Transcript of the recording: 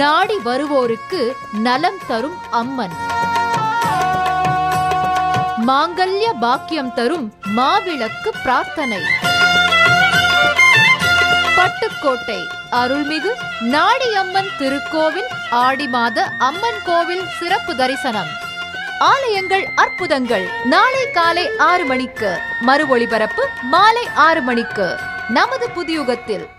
வருவோருக்கு நலம் தரும் அம்மன். மாங்கல்ய பாக்கியம் தரும் மாவிளக்கு பிரார்த்தனை. பட்டுக்கோட்டை அருள்மிகு நாடியம்மன் திருக்கோவில் ஆடி மாத அம்மன் கோவில் சிறப்பு தரிசனம். ஆலயங்கள் அற்புதங்கள். நாளை காலை ஆறு மணிக்கு. மறு ஒளிபரப்பு மாலை ஆறு மணிக்கு. நமது புதியுகத்தில்.